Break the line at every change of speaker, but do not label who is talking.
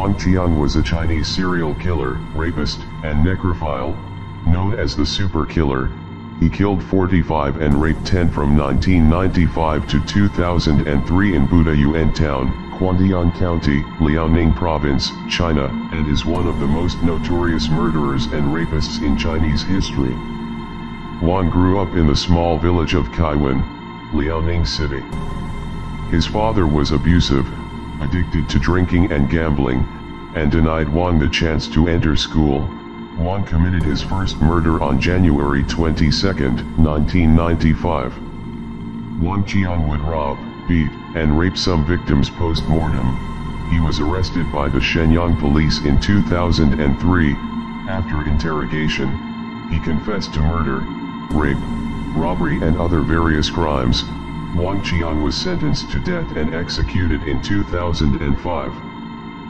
Wang Qiang was a Chinese serial killer, rapist, and necrophile, known as the Super Killer. He killed 45 and raped 10 from 1995 to 2003 in Buda Yuan Town, Kuandian County, Liaoning Province, China, and is one of the most notorious murderers and rapists in Chinese history. Wang grew up in the small village of Kaiwen, Liaoning City. His father was abusive, addicted to drinking and gambling, and denied Wang the chance to enter school. Wang committed his first murder on January 22, 1995. Wang Qiang would rob, beat, and rape some victims post-mortem. He was arrested by the Shenyang police in 2003. After interrogation, he confessed to murder, rape, robbery and other various crimes. Wang Qiang was sentenced to death and executed in 2005.